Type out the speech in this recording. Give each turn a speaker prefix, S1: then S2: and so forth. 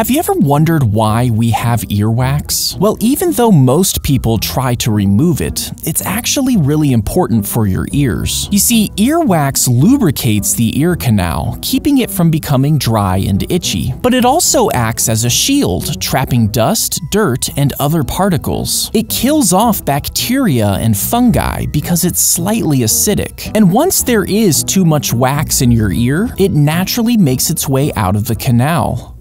S1: Have you ever wondered why we have earwax? Well, even though most people try to remove it, it's actually really important for your ears. You see, earwax lubricates the ear canal, keeping it from becoming dry and itchy. But it also acts as a shield, trapping dust, dirt, and other particles. It kills off bacteria and fungi because it's slightly acidic. And once there is too much wax in your ear, it naturally makes its way out of the canal.